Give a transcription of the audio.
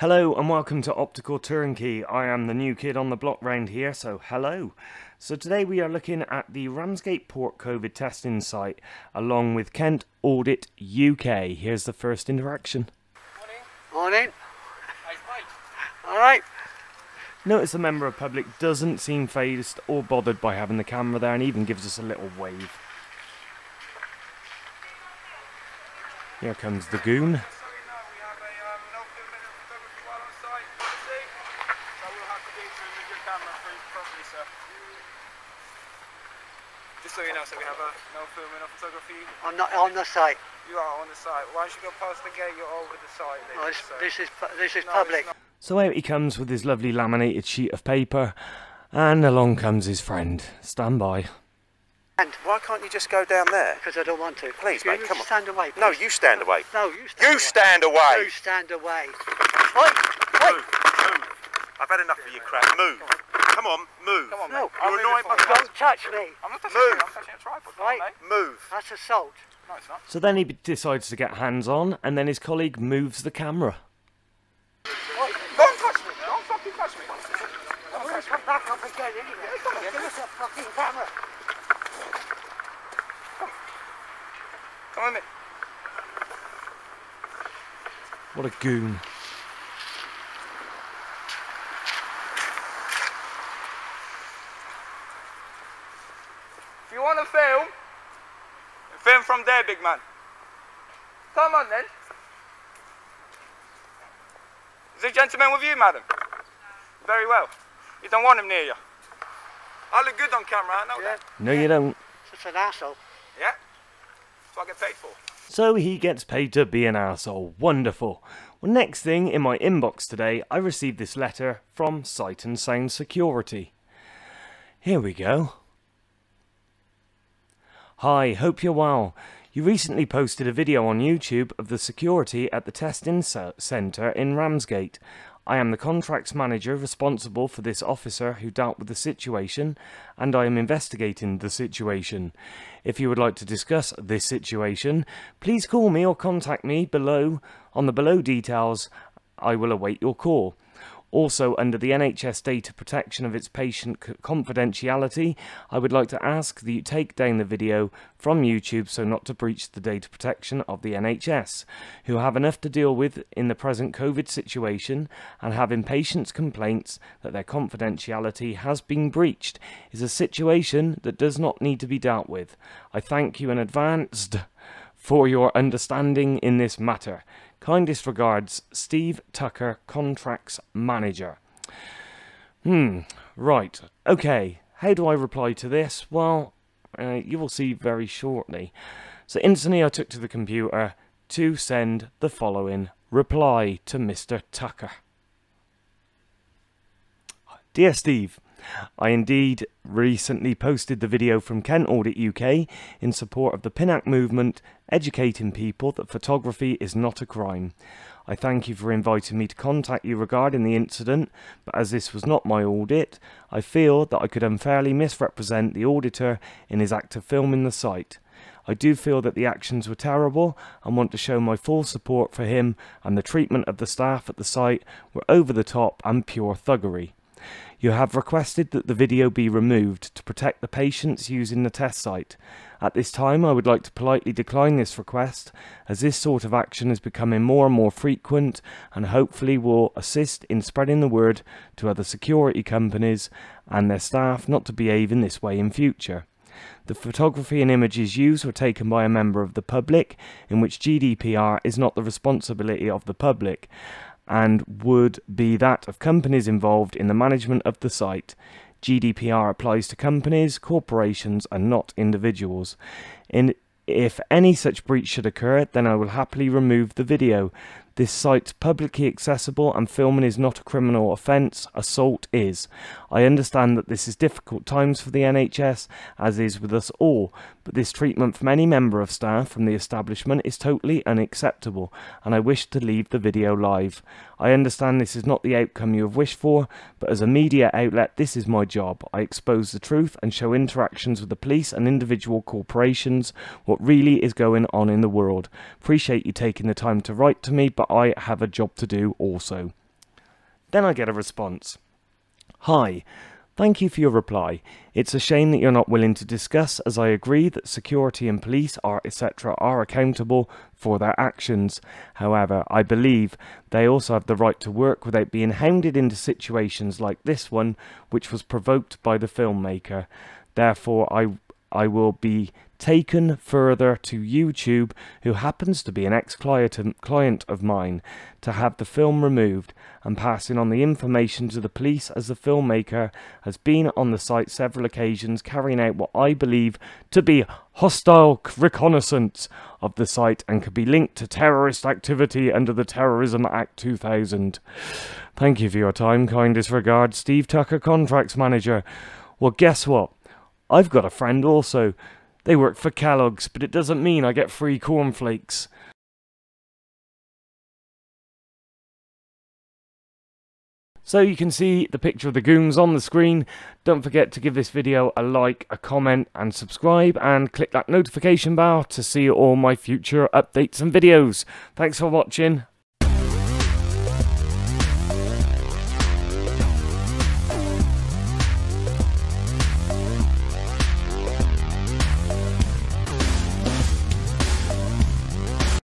Hello and welcome to Optical Turnkey. I am the new kid on the block round here, so hello. So today we are looking at the Ramsgate Port COVID testing site along with Kent Audit UK. Here's the first interaction. Morning. Morning. All right. Notice the member of public doesn't seem fazed or bothered by having the camera there and even gives us a little wave. Here comes the goon. Just so you know, so we have a no filming or photography. I'm not on the site. You are on the site. Once you go past the gate, you're over the site. Then, Oh, this, so- this is this is No, public. So out he comes with his lovely laminated sheet of paper, and along comes his friend. Stand by. And Why can't you just go down there? because I don't want to. Please, you mate, come on. stand away. No, you stand away. No, you stand You away. stand away. You stand away. Oi, oi. Move, move. I've had enough of your crap. Move. Come on, move. Come on, No, mate. I'll you're annoying my. Don't touch me. I'm not touching Move. you, I'm touching a tripod. Right. on, mate. Move. That's assault. No, it's not. So then he decides to get hands on, and then his colleague moves the camera. Don't touch me. Don't fucking touch me. I'm going to come back up again anyway. Give us a fucking camera. Come on, mate. What a goon. If you want to film, film from there, big man. Come on, then. Is the gentleman with you, madam? Very well. You don't want him near you. I look good on camera, I know Yeah. that. No, you don't. Such an asshole. Yeah? That's what I get paid for. So he gets paid to be an asshole. Wonderful. Well, next thing in my inbox today, I received this letter from Sight and Sound Security. Here we go. Hi, hope you're well. You recently posted a video on YouTube of the security at the testing centre in Ramsgate. I am the contracts manager responsible for this officer who dealt with the situation, and I am investigating the situation. If you would like to discuss this situation, please call me or contact me below on the below details. I will await your call. Also, under the NHS data protection of its patient confidentiality, I would like to ask that you take down the video from YouTube so not to breach the data protection of the NHS, who have enough to deal with in the present COVID situation and having patients' complaints that their confidentiality has been breached is a situation that does not need to be dealt with. I thank you in advance for your understanding in this matter. Kindest regards, Steve Tucker, Contracts Manager. Hmm, right. Okay, how do I reply to this? Well, uh, you will see very shortly. So instantly I took to the computer to send the following reply to Mr. Tucker. Dear Steve, I indeed recently posted the video from Kent Audit UK in support of the PINAC movement, educating people that photography is not a crime. I thank you for inviting me to contact you regarding the incident, but as this was not my audit, I feel that I could unfairly misrepresent the auditor in his act of filming the site. I do feel that the actions were terrible and want to show my full support for him and the treatment of the staff at the site were over the top and pure thuggery. You have requested that the video be removed to protect the patients using the test site. At this time, I would like to politely decline this request, as this sort of action is becoming more and more frequent and hopefully will assist in spreading the word to other security companies and their staff not to behave in this way in future. The photography and images used were taken by a member of the public, in which GDPR is not the responsibility of the public and would be that of companies involved in the management of the site. GDPR applies to companies, corporations, and not individuals. In, if any such breach should occur, then I will happily remove the video. This site's publicly accessible and filming is not a criminal offence, assault is. I understand that this is difficult times for the NHS, as is with us all, but this treatment from any member of staff from the establishment is totally unacceptable, and I wish to leave the video live. I understand this is not the outcome you have wished for, but as a media outlet, this is my job. I expose the truth and show interactions with the police and individual corporations what really is going on in the world. Appreciate you taking the time to write to me, but I have a job to do also. Then I get a response. Hi. Thank you for your reply. It's a shame that you're not willing to discuss, as I agree that security and police are etc. are accountable for their actions. However, I believe they also have the right to work without being hounded into situations like this one, which was provoked by the filmmaker. Therefore, I I will be taken further to YouTube, who happens to be an ex client client of mine, to have the film removed and passing on the information to the police as the filmmaker has been on the site several occasions carrying out what I believe to be hostile reconnaissance of the site and could be linked to terrorist activity under the Terrorism Act 2000. Thank you for your time. Kindest regards, Steve Tucker, Contracts Manager. Well, guess what? I've got a friend also. They work for Kellogg's, but it doesn't mean I get free cornflakes. So you can see the picture of the goons on the screen. Don't forget to give this video a like, a comment and subscribe and click that notification bell to see all my future updates and videos. Thanks for watching.